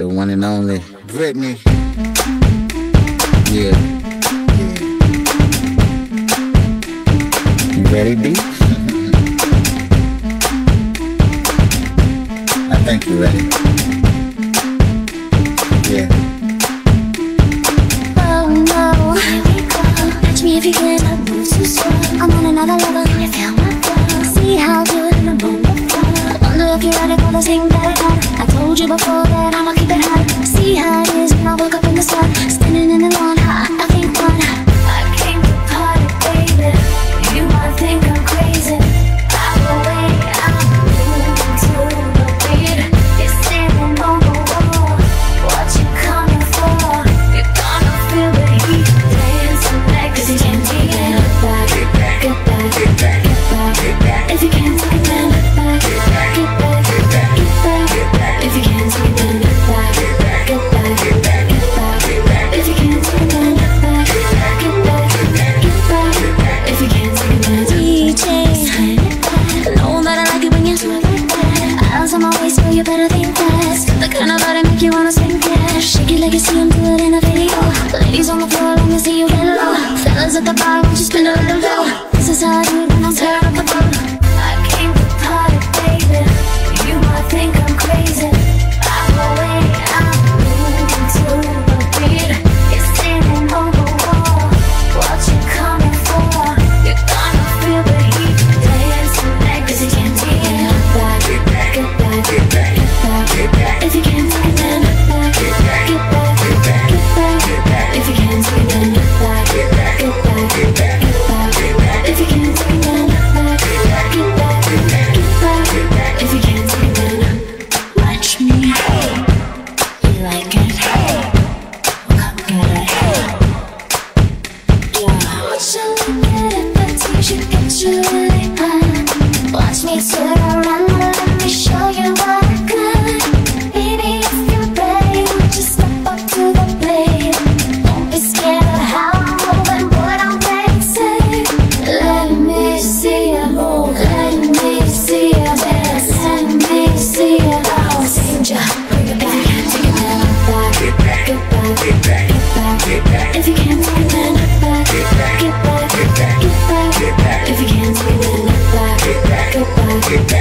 the one and only Britney. Yeah. You ready, B? I think you're ready. Yeah. Oh no, here we go. Catch me if you can, I move too slow. I'm on another level, I feel my flow. See how I do it in a moment. Wonder if you're ready for the thing that I got. I told you before. you better think fast. The kind of body make you wanna spend cash. Shake it like you see him do it in a video. Ladies on the floor, let me see you get low. Fellas at the bar, won't you spin a little low This is how I do need Body